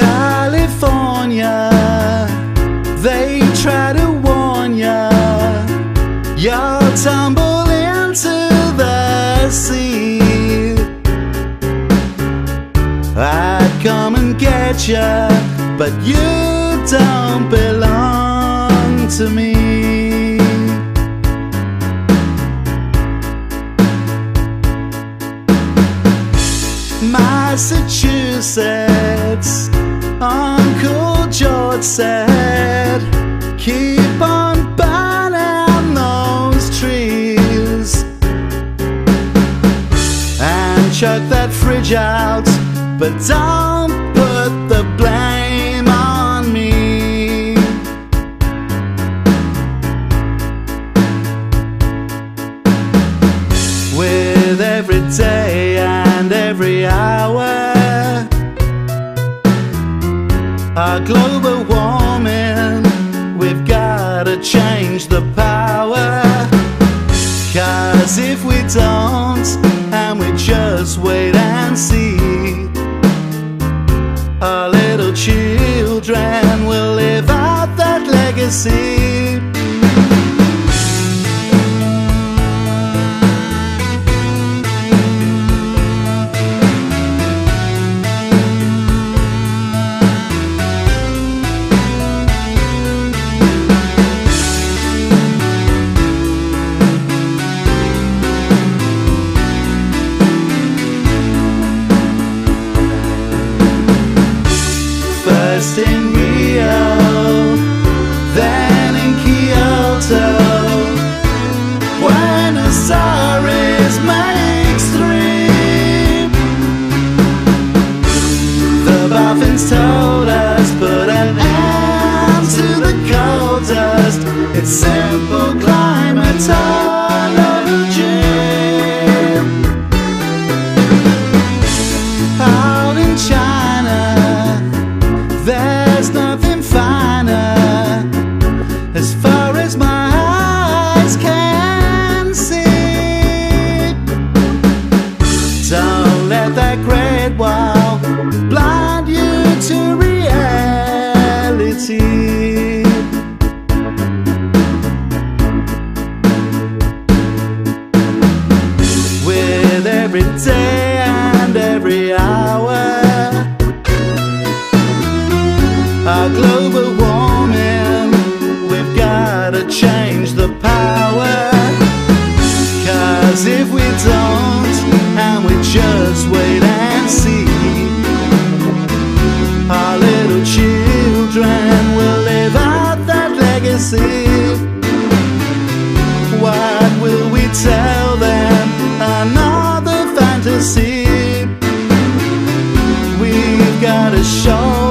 California, they try to warn ya. You'll tumble into the sea. I'd come and get ya, but you don't belong to me. Massachusetts Uncle George said, Keep on burning those trees and chuck that fridge out, but don't put the blame on me. With every day and every hour, our global warming, we've gotta change the power. Cause if we don't, and we just wait and see, our little children will live out that legacy. Every day and every hour our global warming. We've gotta change the power. Cause if we don't, and we just wait and see, our little children will live out that legacy. What will we tell fantasy. We've gotta show